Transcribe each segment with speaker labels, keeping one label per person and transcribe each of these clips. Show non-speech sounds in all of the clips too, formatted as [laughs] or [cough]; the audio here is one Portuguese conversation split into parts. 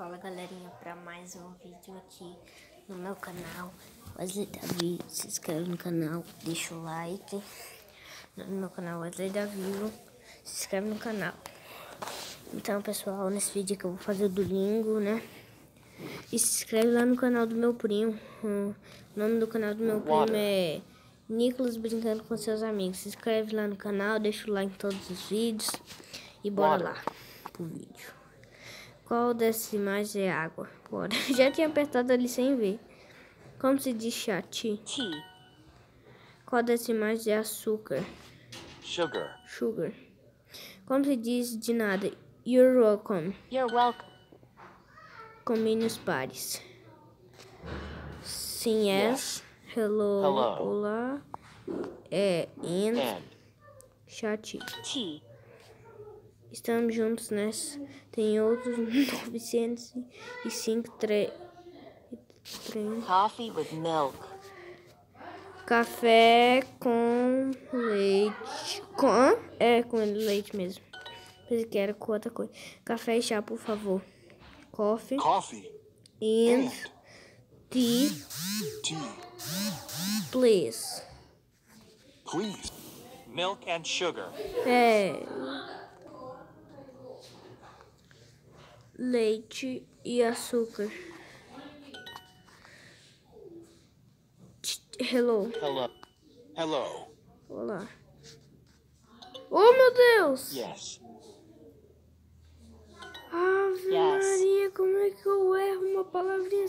Speaker 1: Fala galerinha, para mais um vídeo aqui no meu canal. Wesley Davi, se inscreve no canal, deixa o like No meu canal Wesley Davi, se inscreve no canal. Então pessoal, nesse vídeo aqui eu vou fazer o domingo, né? E se inscreve lá no canal do meu primo. O nome do canal do meu primo é Nicolas Brincando com seus amigos. Se inscreve lá no canal, deixa o like em todos os vídeos E bora. lá pro vídeo qual imagens é água? Bora. [laughs] Já tinha apertado ali sem ver. Como se diz chá? Tea. Qual imagens é açúcar?
Speaker 2: Sugar.
Speaker 1: Sugar. Como se diz de nada? You're welcome.
Speaker 3: You're welcome.
Speaker 1: Combine os pares. Sim, yes. Hello.
Speaker 2: Hello.
Speaker 1: Olá. É, and.
Speaker 2: And.
Speaker 1: Chat.
Speaker 3: Tea.
Speaker 1: Estamos juntos nessa. Tem outros 905 tre... tre...
Speaker 3: Coffee with milk.
Speaker 1: Café com leite. Com? É, com leite mesmo. Pensei que era com outra coisa. Café e chá, por favor. Coffee
Speaker 2: Coffee.
Speaker 1: and
Speaker 2: And.
Speaker 1: tea,
Speaker 2: Tea.
Speaker 1: please.
Speaker 2: Please. Milk and sugar.
Speaker 1: É. Leite e açúcar. Hello.
Speaker 2: Hello. Hello.
Speaker 1: Olá. Oh, meu Deus!
Speaker 2: Yes.
Speaker 1: Ave
Speaker 3: Yes.
Speaker 1: Maria, como é que eu erro uma palavrinha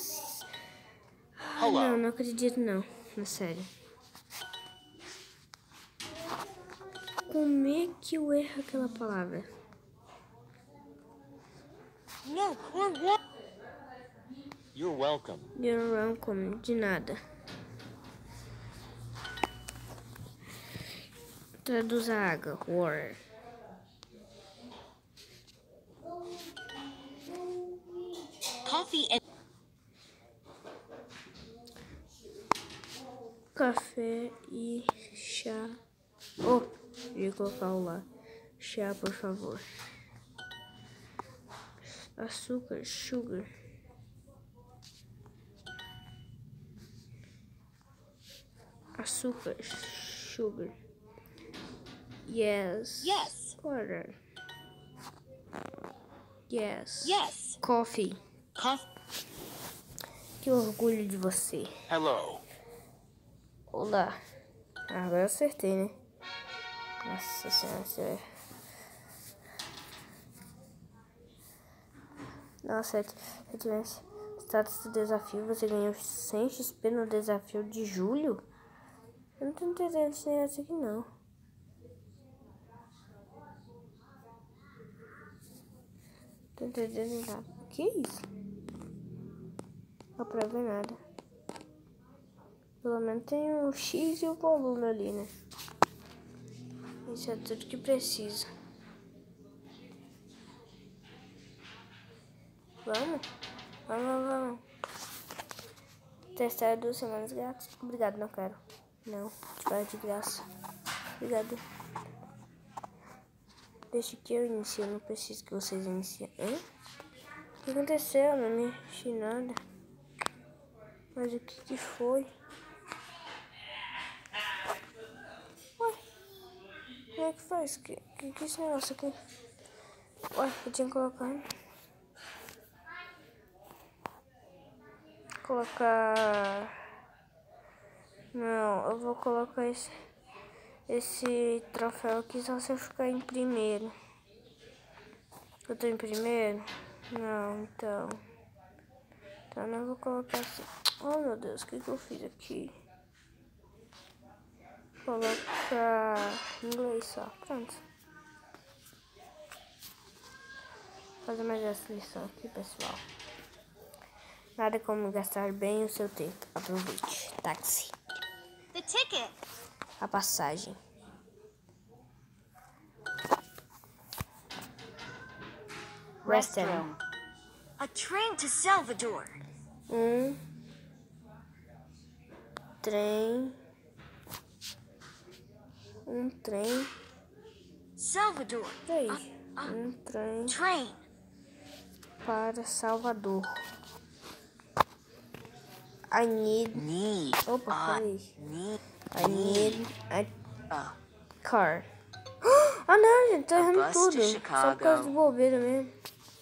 Speaker 2: Hello.
Speaker 1: Não, não acredito não. Na sério. Como é que eu erro aquela palavra?
Speaker 3: No, we're wel-
Speaker 2: You're welcome.
Speaker 1: You're welcome. De nada. Traduz a água. Water.
Speaker 3: coffee and
Speaker 1: Café e chá. Oh, ia colocar o lá. Chá, por favor. Açúcar, sugar. Açúcar, sugar. Yes.
Speaker 3: Yes.
Speaker 1: Water. Yes.
Speaker 3: yes.
Speaker 1: Coffee.
Speaker 3: Coffee.
Speaker 1: Que orgulho de você.
Speaker 2: Hello.
Speaker 1: Olá. Ah, agora eu acertei, né? Nossa senhora, você é... Nossa, se eu tivesse status do desafio, você ganhou 100 XP no desafio de julho? Eu não tô entendendo esse negócio aqui, não. Tô entendendo nada. Que isso? Não ver nada. Pelo menos tem o X e o volume ali, né? Isso é tudo que precisa. Vamos? Vamos, vamos. Testar duas semanas grátis. Obrigado, não quero. Não, tirar de graça. Obrigado. Deixa que eu inicie, não preciso que vocês iniciem. Hã? O que aconteceu? Não mexi nada. Mas o que que foi? Ué, como é que faz? Que, que, que é esse negócio aqui? Ué, eu tinha que colocar. Não, eu vou colocar esse, esse troféu aqui só se eu ficar em primeiro. Eu tô em primeiro? Não, então. Então eu vou colocar assim. Oh meu Deus, o que, que eu fiz aqui? Colocar inglês só. Pronto. Fazer mais essa lição aqui, pessoal. Nada como gastar bem o seu tempo. Aproveite. Táxi.
Speaker 3: The ticket.
Speaker 1: A passagem. Restroom.
Speaker 3: A train to Salvador.
Speaker 1: Um trem. Um trem.
Speaker 3: Salvador.
Speaker 1: Peraí. Um trem
Speaker 3: Train.
Speaker 1: para Salvador. I need.
Speaker 3: Need.
Speaker 1: Opa,
Speaker 3: I need.
Speaker 1: I need a car. [gasps] Ah não, gente, tô errando tudo. Só por causa de bobeira mesmo.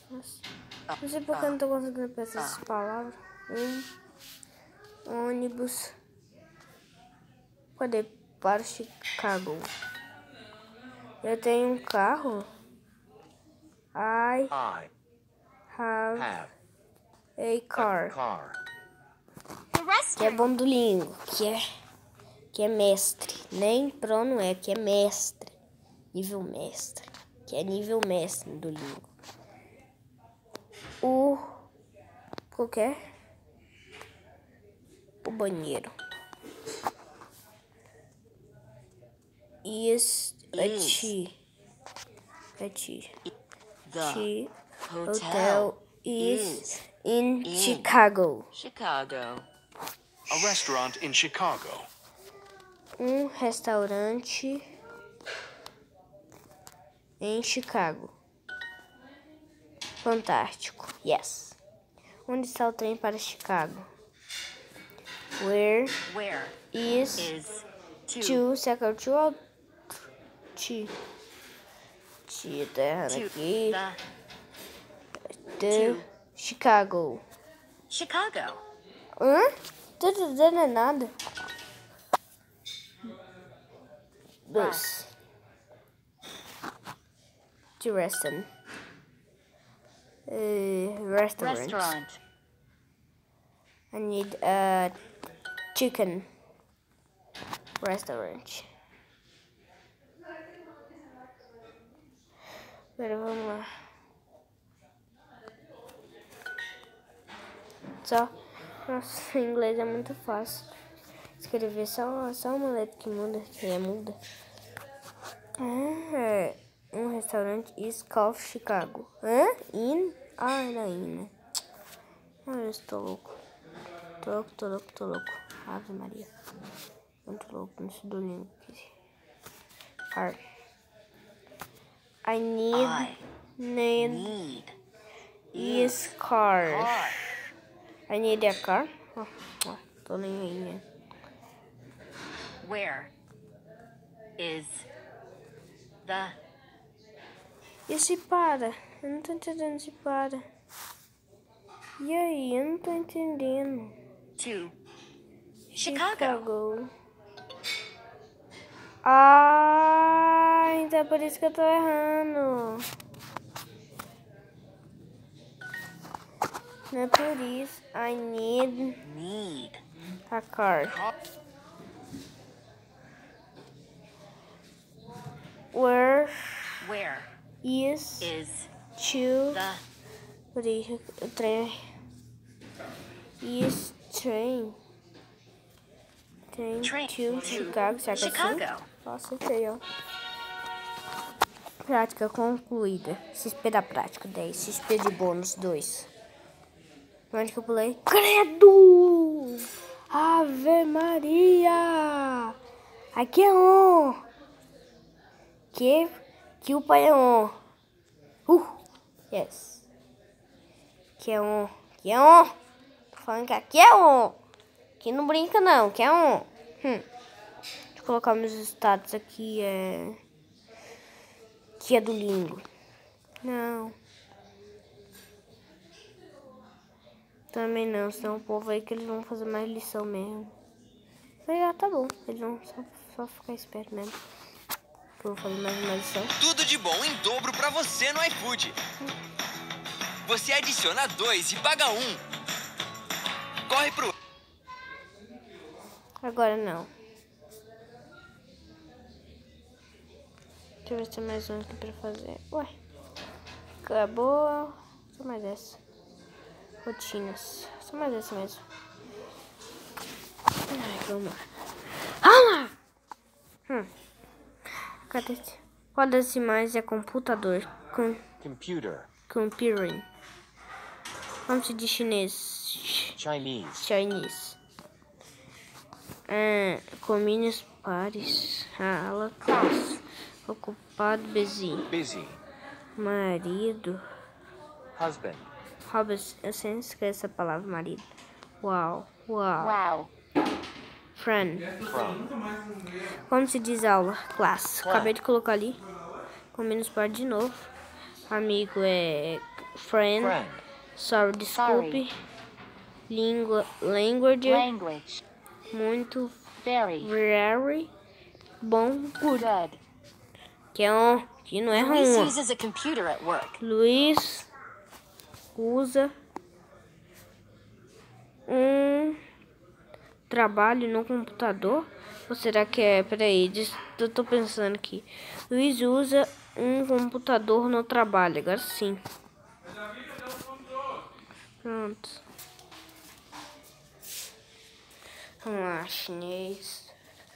Speaker 1: Nossa. Não sei porque eu não tô conseguindo pensar essas palavras. Um ônibus. Cadê? Para Chicago. Eu tenho um carro. I
Speaker 2: I
Speaker 1: have
Speaker 2: have
Speaker 1: a
Speaker 2: a
Speaker 1: car. Que é bom do língua. Que é, que é mestre. Nem pro não é, que é mestre. Nível mestre. Que é nível mestre do língua. O. Qualquer. O banheiro. Is a
Speaker 3: Is.
Speaker 1: tea. A tea.
Speaker 3: The
Speaker 1: Tea
Speaker 3: hotel
Speaker 1: hotel is
Speaker 3: is
Speaker 1: in
Speaker 3: in
Speaker 1: Chicago.
Speaker 3: Chicago.
Speaker 2: A restaurant in Chicago.
Speaker 1: Um restaurante em Chicago. Fantástico. Yes. Onde está o trem para Chicago? Where
Speaker 3: Where
Speaker 1: is
Speaker 3: is to
Speaker 1: to second to ou to? To tá errando aqui.
Speaker 3: the
Speaker 1: The
Speaker 3: to.
Speaker 1: Chicago.
Speaker 3: Chicago?
Speaker 1: Hã? Dizendo nada. Bus. To restaurant. Uh, restaurant.
Speaker 3: Restaurant.
Speaker 1: I need a chicken restaurant. Agora vamos lá. Só. Nossa, [laughs] em inglês é muito fácil. Escrever só, só uma letra que muda, que é muda. Ah. Um restaurante is called Chicago. Hã? In? Ah, era in, né? Ah, eu estou louco. Tô louco, tô louco, tô louco. Ave Maria. Muito louco nesse domingo aqui. Car. I need,
Speaker 3: I
Speaker 1: need
Speaker 3: need
Speaker 1: is car. I need a car. Tô nem aí, né?
Speaker 3: Where is the
Speaker 1: E se para? Eu não tô entendendo se para. E aí? Eu não tô entendendo.
Speaker 3: to Chicago?
Speaker 1: Chicago. Ah, então é por isso que eu tô errando. Não é por isso. I need
Speaker 3: Need
Speaker 1: a car. Where
Speaker 3: Where
Speaker 1: is
Speaker 3: is
Speaker 1: to
Speaker 3: the
Speaker 1: trem. Is train. Train,
Speaker 3: Train
Speaker 1: to
Speaker 3: to
Speaker 1: Chicago. É assim?
Speaker 3: Chicago?
Speaker 1: Ó, Acertei, ó. Prática concluída. XP da prática 10. XP de bônus 2. Onde que eu pulei? Credo! Ave Maria! Aqui é on! Que, que o pai é on. Uh! Yes. Que é on. Que é on. Tô falando que aqui é on. Aqui não brinca não, que é on. Hum. Deixa eu colocar meus status aqui. É... Que é do lindo. Não. Também não, senão o povo aí que eles vão fazer mais lição mesmo. Mas já tá bom, eles vão só, só ficar esperto mesmo. Que eu vou fazer mais uma lição.
Speaker 4: Tudo de bom em dobro pra você no iFood. Você adiciona dois e paga um. Corre pro.
Speaker 1: Agora não. Deixa eu ver se tem mais um aqui pra fazer. Ué. Acabou. Só mais essa. Rotinas. Só mais essa mesmo. Ai, vamos lá. Vamos lá! Hum. Cadê? Qual das imagens é computador? Com,
Speaker 2: Computer.
Speaker 1: computing. Vamos de chinês.
Speaker 2: Chinese.
Speaker 1: Chinese. É, comínios pares. Ala, classe. Ocupado, bezinho.
Speaker 2: Busy.
Speaker 1: Marido.
Speaker 2: Husband.
Speaker 1: Robert, eu sempre esqueço essa palavra, marido. Uau, uau.
Speaker 3: Wow.
Speaker 1: Friend. Como se diz aula? Classe. Acabei de colocar ali. Com menos par de novo. Amigo é friend.
Speaker 2: Friend.
Speaker 1: Sorry, desculpe. Língua, language.
Speaker 3: Language.
Speaker 1: Muito,
Speaker 3: Very.
Speaker 1: very. Bom, good.
Speaker 3: Good.
Speaker 1: Que é um, que não é
Speaker 3: Luis
Speaker 1: ruim.
Speaker 3: uses a computer at work.
Speaker 1: Luiz usa um trabalho no computador? Ou será que é? Peraí, eu tô pensando aqui. Luiz usa um computador no trabalho, agora sim. Pronto. Vamos lá, chinês.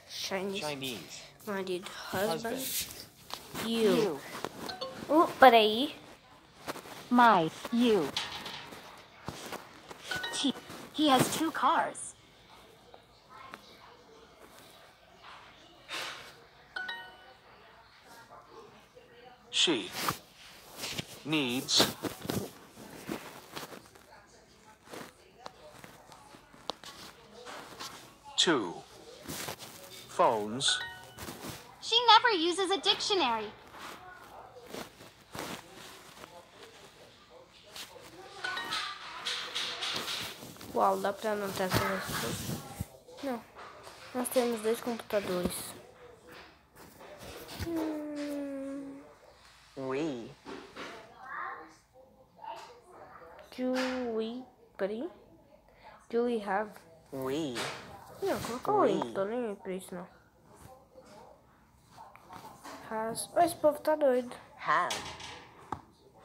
Speaker 1: Chinese.
Speaker 2: Chinese.
Speaker 1: Marido, husband.
Speaker 2: Husband.
Speaker 1: You.
Speaker 3: You.
Speaker 1: Uh, peraí.
Speaker 3: My. You. He, he has two cars.
Speaker 2: She. Needs. Two. Phones.
Speaker 5: She never uses a dictionary.
Speaker 1: Uau, dá pra anotar essas coisas? Não. Nós temos dois computadores. Hum,
Speaker 4: We.
Speaker 1: do we... Peraí. Do we have...
Speaker 4: We.
Speaker 1: Não, coloca o link. Tô nem aí pra isso, não. Has... Ó, esse povo tá doido.
Speaker 4: Have.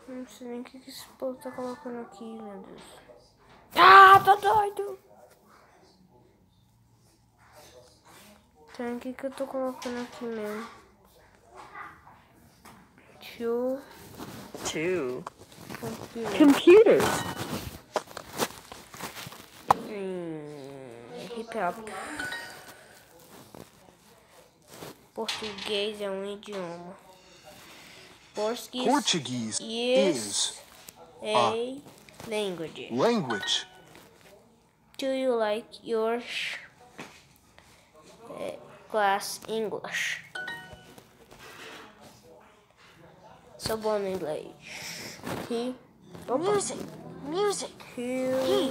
Speaker 1: Não sei nem o que esse povo tá colocando aqui, meu Deus. Ah, tô doido! Então, o que que eu tô colocando aqui mesmo? Two
Speaker 4: Two.
Speaker 1: computer.
Speaker 3: Computers.
Speaker 1: Hum, hip hop. Português é um idioma. Português
Speaker 6: Portuguese
Speaker 1: Yes.
Speaker 6: is
Speaker 1: a language.
Speaker 6: language.
Speaker 1: Do you like your uh, class English? So no inglês. He,
Speaker 3: Music. Music.
Speaker 1: he,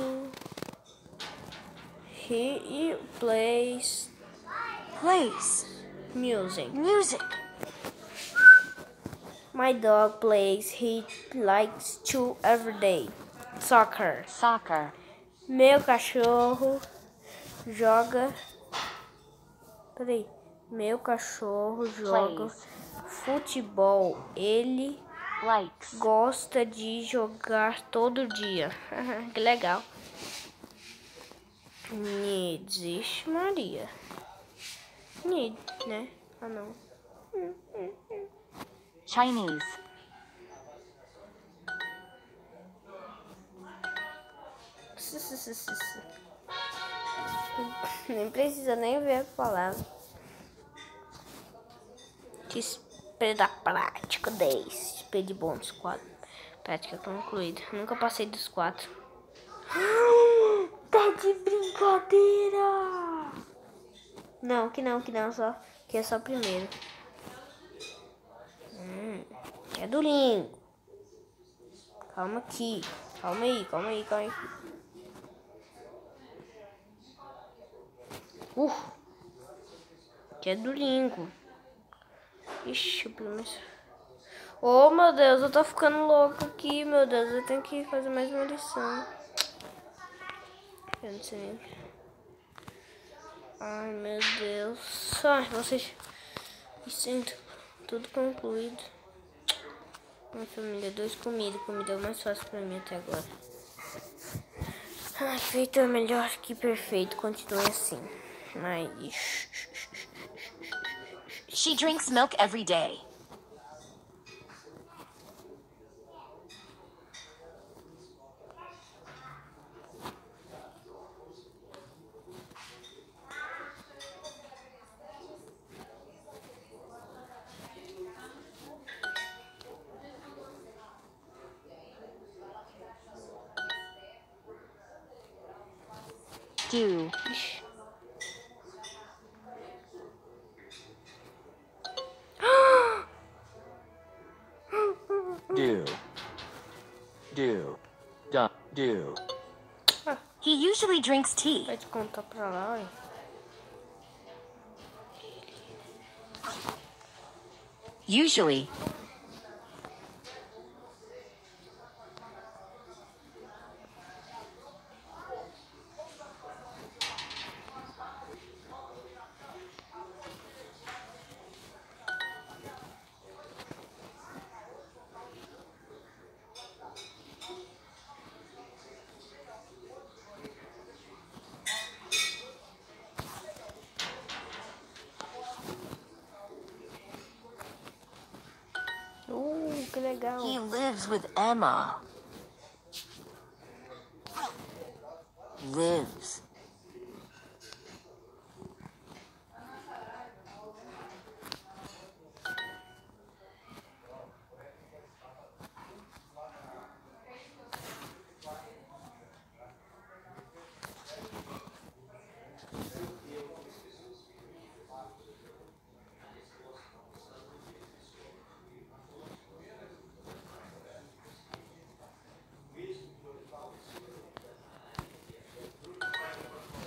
Speaker 1: he plays
Speaker 3: Plays.
Speaker 1: music.
Speaker 3: Music.
Speaker 1: My dog plays. He likes to every day. Soccer.
Speaker 3: Soccer.
Speaker 1: Meu cachorro joga. Peraí. Meu cachorro joga
Speaker 3: Plays.
Speaker 1: futebol. Ele
Speaker 3: Likes.
Speaker 1: gosta de jogar todo dia. [laughs] que legal. Ixi, Maria. Need, né? Ah, não.
Speaker 3: Chinese.
Speaker 1: Nem precisa nem ver a palavra. XP da prática 10. XP de bônus 4. Prática concluída. Nunca passei dos 4. Tá de brincadeira! Não, que não, que não, só. Que é só primeiro. Hum, é do Lingo. Calma aqui. Calma aí, calma aí, calma aí. Uh, que é do Lingo. Ixi, pelo menos. Oh, meu Deus, eu tô ficando louco aqui, meu Deus. Eu tenho que fazer mais uma lição. Eu não sei nem. Ai, meu Deus. Ai, vocês. Me sinto tudo concluído. Minha família, dois comidas. Comida é o mais fácil pra mim até agora. Ai, feito é melhor que perfeito. Continue assim. my.
Speaker 3: She drinks milk every day.
Speaker 6: Do.
Speaker 3: Usually drinks tea.
Speaker 1: Vai pra lá, ué.
Speaker 3: Usually.
Speaker 1: Uh, que legal.
Speaker 3: He lives with Emma. Lives.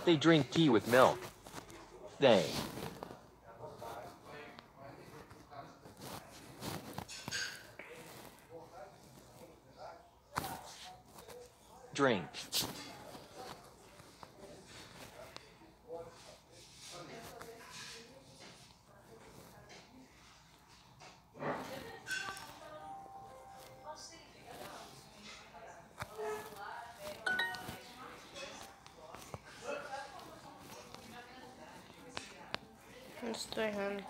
Speaker 6: They drink tea with milk. They. Drink.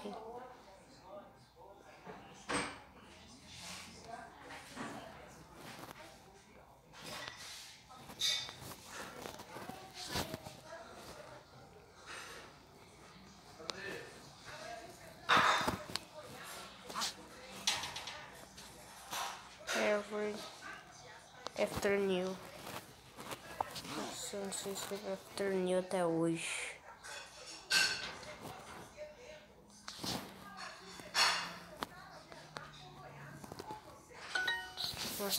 Speaker 1: Aqui. Every afternoon. Nossa, não sei se foi afternoon até hoje.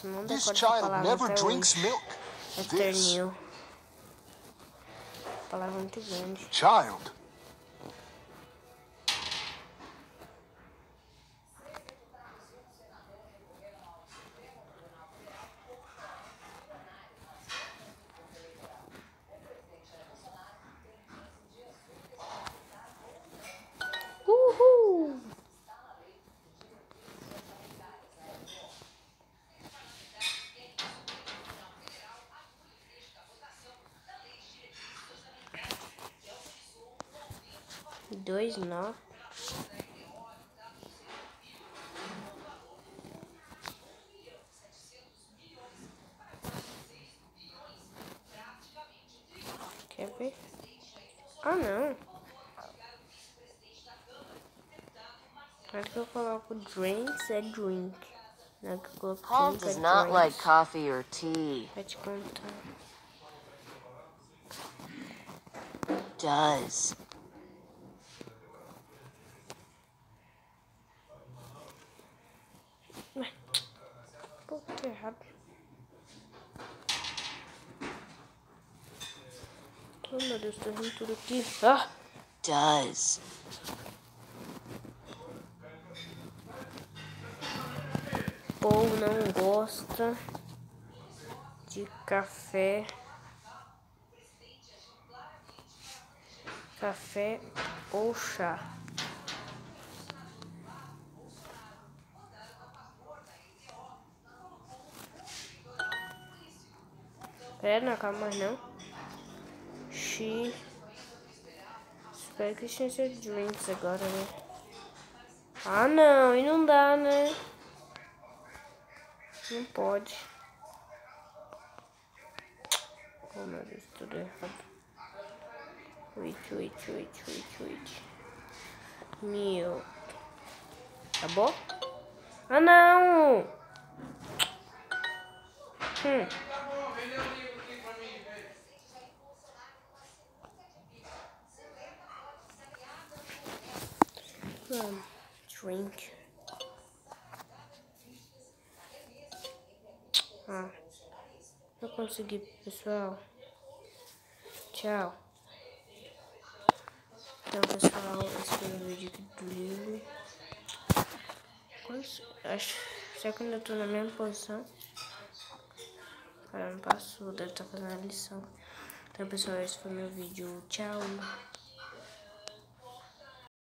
Speaker 1: Não
Speaker 7: This child
Speaker 1: palavra
Speaker 7: never
Speaker 1: até
Speaker 7: drinks
Speaker 1: hoje.
Speaker 7: milk. This
Speaker 1: Afternoon. Palavra muito grande.
Speaker 7: child.
Speaker 1: Dois nó. Quer ver? Ah, não. Na que eu coloco drinks, é drink. Na que eu coloco
Speaker 3: Paul
Speaker 1: drink,
Speaker 3: does not like coffee or tea.
Speaker 1: Vai te contar.
Speaker 3: Does.
Speaker 1: Tô errado. Oh, meu Deus, tá vindo tudo aqui. Ah!
Speaker 3: Does.
Speaker 1: O povo não gosta de café. Café ou chá. Pera, não acaba mais não. She. Espero que seja drinks agora, né? Ah não, e não dá, né? Não pode. Oh meu Deus, tudo errado. Wait, wait, wait, wait, wait. Meu. Bom? Ah não! Hum. Um, drink. Ah, não consegui, pessoal. Tchau. Então, pessoal, esse foi o vídeo do livro. Quantos, acho, será que eu ainda tô na mesma posição? Cara, não passou, deve estar fazendo a lição. Então, pessoal, esse foi meu vídeo. Tchau.